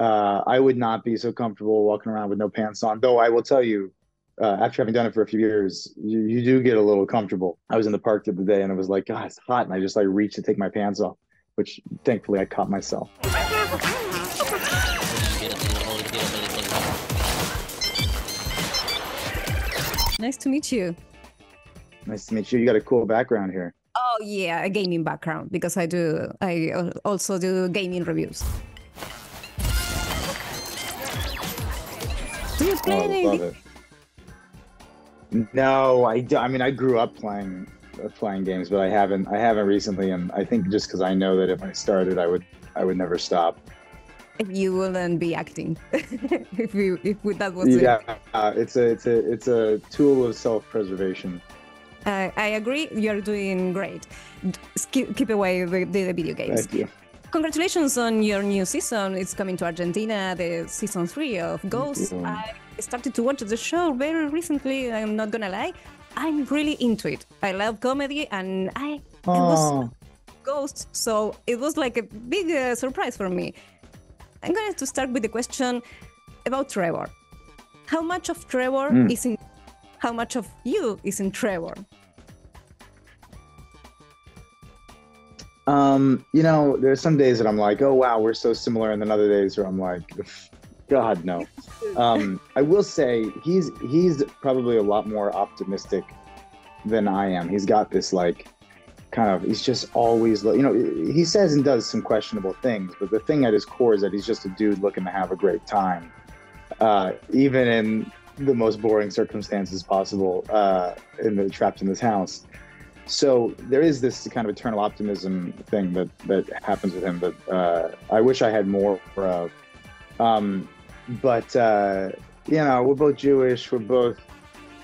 uh, I would not be so comfortable walking around with no pants on. Though I will tell you, uh, after having done it for a few years, you, you do get a little comfortable. I was in the park the other day and it was like, God, it's hot. And I just like reached to take my pants off, which thankfully I caught myself. Nice to meet you. Nice to meet you. You got a cool background here. Oh yeah, a gaming background because I do. I also do gaming reviews. Do you play Oh, love it. No, I, do- I mean I grew up playing uh, playing games, but I haven't I haven't recently, and I think just because I know that if I started, I would I would never stop. You wouldn't be acting if you if that was it. Yeah, uh, it's a it's a it's a tool of self preservation. Uh, I agree. You're doing great. Keep, keep away the, the video games. Thank you. Congratulations on your new season. It's coming to Argentina, the season three of Ghost. you. I started to watch the show very recently. I'm not gonna lie. I'm really into it. I love comedy, and I it was Oh, Ghost, so it was like a big uh, surprise for me. I'm going to start with the question about Trevor. How much of Trevor Mm. is in? How much of you is in Trevor? Um, you know, there's some days that I'm like, oh wow, we're so similar, and then other days where I'm like, God no. Um, I will say he's he's probably a lot more optimistic than I am. He's got this like kind of he's just always you know he says and does some questionable things, but the thing at his core is that he's just a dude looking to have a great time, uh, even in the most boring circumstances possible, uh, in the trapped in this house. So there is this kind of eternal optimism thing that that happens with him that uh, I wish I had more of. Um, but uh, you know, we're both Jewish. We're both.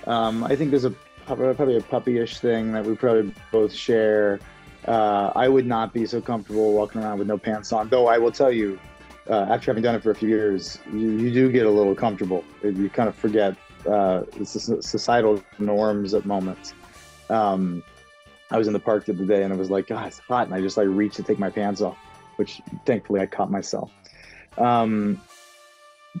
Um, I think there's a probably a puppyish thing that we probably both share. Uh, I would not be so comfortable walking around with no pants on. Though I will tell you, uh, after having done it for a few years, you, you do get a little comfortable. You kind of forget uh, societal norms at moments. Um, I was in the park the other day and it was like, God, it's hot, and I just like reached to take my pants off, which thankfully I caught myself. Um,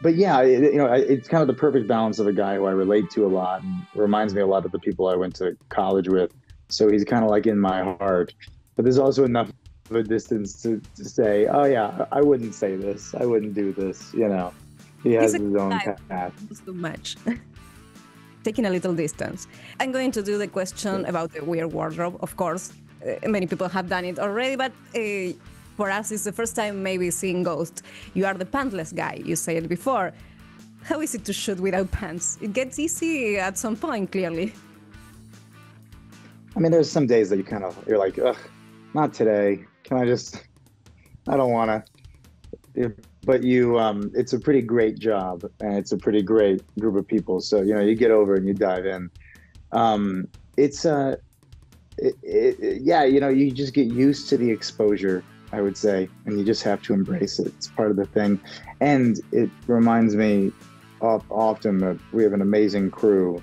but yeah, it, you know, I- it's kind of the perfect balance of a guy who I relate to a lot and reminds me a lot of the people I went to college with. So he's kind of like in my heart, but there's also enough of a distance to, to say, oh yeah, I wouldn't say this, I wouldn't do this. You know, he has his own path. Too much. Taking a little distance. I'm going to do the question about the weird wardrobe, of course. Uh, many people have done it already, but uh, for us, it's the first time maybe seeing Ghost. You are the pantless guy, you said it before. How is it to shoot without pants? It gets easy at some point, clearly. I mean, there's some days that you kind of you're like, ugh, not today. Can I just? I don't want to. But you, um, it's a pretty great job, and it's a pretty great group of people. So you know, you get over and you dive in. Um, it's uh, it, it, yeah, you know, you just get used to the exposure. I would say, and you just have to embrace it. It's part of the thing, and it reminds me of, often that we have an amazing crew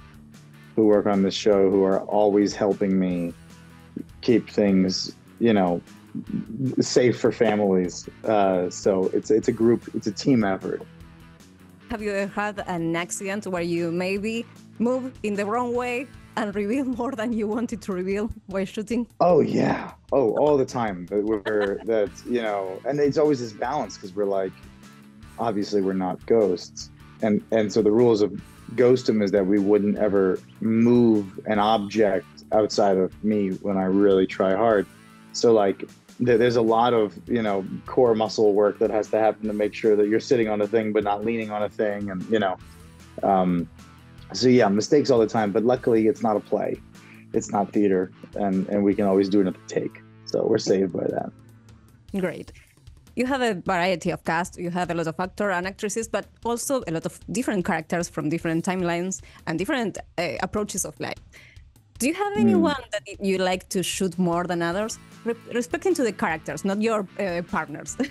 who work on this show who are always helping me keep things, you know, safe for families. Uh, so it's it's a group, it's a team effort. Have you ever had an accident where you maybe move in the wrong way and reveal more than you wanted to reveal while shooting? Oh yeah, oh all the time. That we're that you know, and it's always this balance because we're like, obviously we're not ghosts, and and so the rules of ghostum is that we wouldn't ever move an object outside of me when I really try hard. So like there's a lot of you know core muscle work that has to happen to make sure that you're sitting on a thing but not leaning on a thing and you know um, so yeah mistakes all the time but luckily it's not a play it's not theater and and we can always do another take so we're saved by that Great. You have a variety of cast. You have a lot of actor and actresses, but also a lot of different characters from different timelines and different uh, approaches of life. Do you have anyone that you like to shoot more than others, Re- respecting to the characters, not your uh, partners?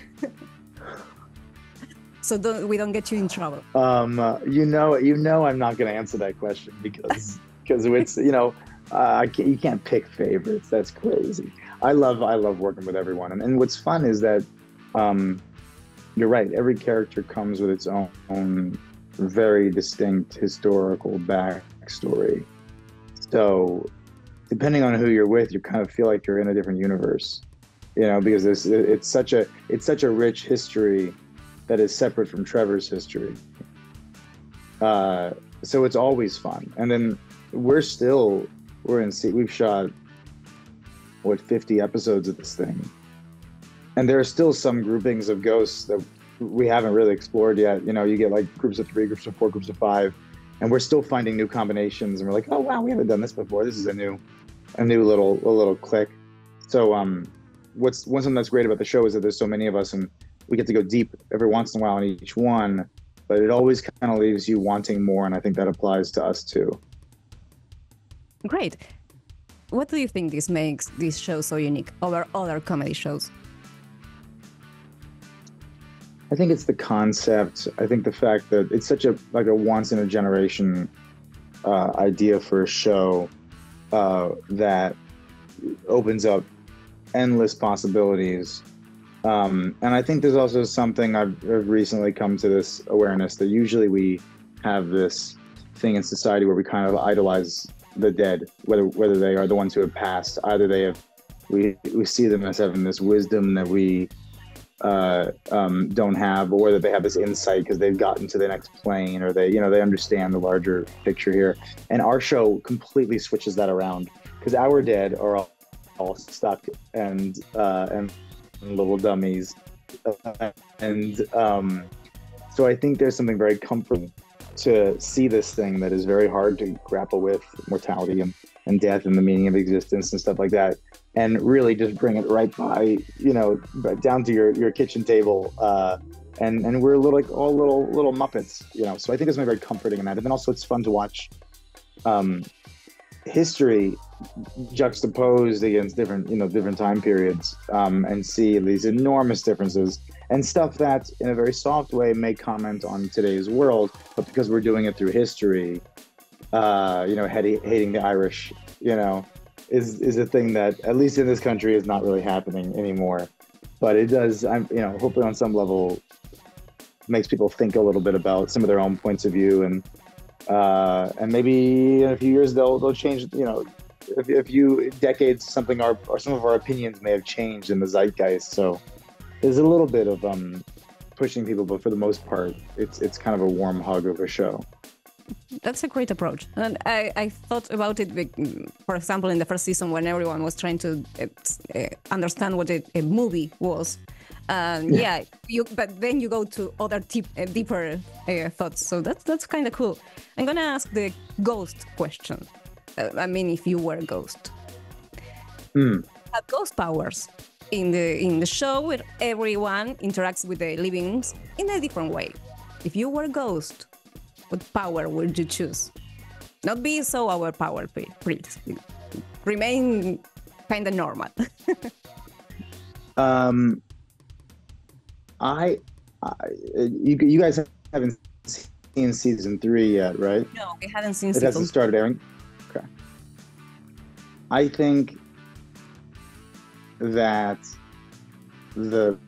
so don't, we don't get you in trouble. um uh, you know you know i'm not going to answer that question because because it's you know uh, I can't, you can't pick favorites that's crazy i love i love working with everyone and, and what's fun is that um you're right. Every character comes with its own, own very distinct historical backstory. So, depending on who you're with, you kind of feel like you're in a different universe. You know, because this it's such a it's such a rich history that is separate from Trevor's history. Uh, so it's always fun. And then we're still we're in we've shot what 50 episodes of this thing and there are still some groupings of ghosts that we haven't really explored yet you know you get like groups of three groups of four groups of five and we're still finding new combinations and we're like oh wow we haven't done this before this is a new a new little a little clique so um what's one thing that's great about the show is that there's so many of us and we get to go deep every once in a while in each one but it always kind of leaves you wanting more and i think that applies to us too Great. What do you think this makes this show so unique over other comedy shows? I think it's the concept. I think the fact that it's such a like a once in a generation uh, idea for a show uh, that opens up endless possibilities. Um, and I think there's also something I've, I've recently come to this awareness that usually we have this thing in society where we kind of idolize the dead, whether whether they are the ones who have passed. Either they have, we we see them as having this wisdom that we uh, um, don't have, or that they have this insight because they've gotten to the next plane, or they you know they understand the larger picture here. And our show completely switches that around because our dead are all, all stuck and uh, and little dummies, and um, so I think there's something very comforting to see this thing that is very hard to grapple with mortality and, and death and the meaning of existence and stuff like that and really just bring it right by you know down to your your kitchen table uh, and and we're little like all little little muppets you know. So i think it's very comforting in that. And then also it's fun to watch um, history juxtaposed against different you know different time periods um, and see these enormous differences and stuff that in a very soft way may comment on today's world. But because we're doing it through history uh, you know hating the irish you know is is a thing that at least in this country is not really happening anymore. But it does i'm you know hopefully on some level makes people think a little bit about some of their own points of view. And uh, and maybe in a few years they'll they'll change you know if, you decades something our or some of our opinions may have changed in the zeitgeist. So there's a little bit of um pushing people but for the most part it's it's kind of a warm hug of a show that's a great approach. And i, I thought about it for example in the first season when everyone was trying to uh, understand what a, a movie was. Um, yeah. yeah. you but then you go to other deep, uh, deeper uh, thoughts. So that's that's kind of cool. I'm gonna ask the ghost question. Uh, i mean if you were a ghost. Mm. have ghost powers. In the in the show where everyone interacts with the livings in a different way. If you were a ghost what power would you choose not be so overpowered please remain kind of normal um I, I you, you guys haven't seen season three yet, right? No, we haven't seen. It hasn't started airing. Okay. I think that the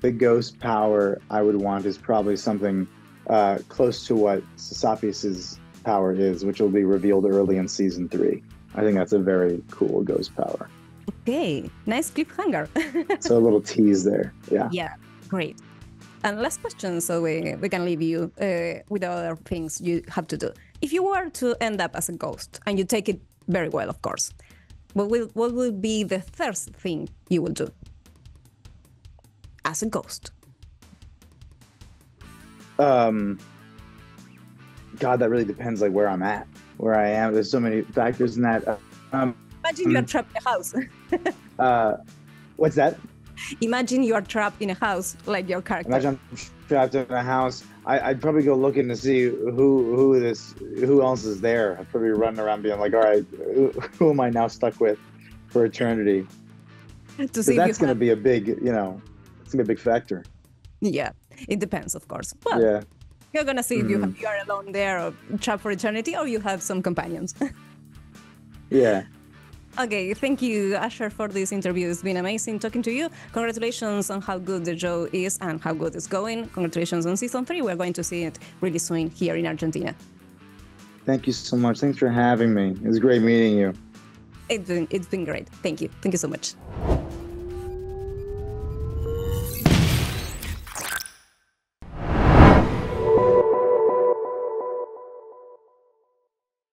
the ghost power I would want is probably something uh, close to what Sasappis's power is, which will be revealed early in season three. I think that's a very cool ghost power. Okay, nice cliffhanger. so a little tease there. Yeah. Yeah, great. And last question, so we, we can leave you uh, with other things you have to do. If you were to end up as a ghost, and you take it very well, of course, what will what will be the first thing you will do as a ghost? Um, God, that really depends, like where I'm at, where I am. There's so many factors in that. Um, Imagine you're trapped in a house. uh, what's that? Imagine you are trapped in a house like your character. Imagine I'm trapped in a house. I, would probably go looking to see who who this who else is there. I'd probably run around being like, all right, who, who am I now stuck with for eternity? To see that's going to be a big, you know, it's going to be a big factor. Yeah, it depends, of course. Well, yeah. You're gonna see mm-hmm. if you, have, you are alone there or trapped for eternity, or you have some companions. yeah, Okay, thank you, Asher, for this interview. It's been amazing talking to you. Congratulations on how good the show is and how good it's going. Congratulations on season three. We're going to see it really soon here in Argentina. Thank you so much. Thanks for having me. It's great meeting you. It's been, it's been great. Thank you. Thank you so much.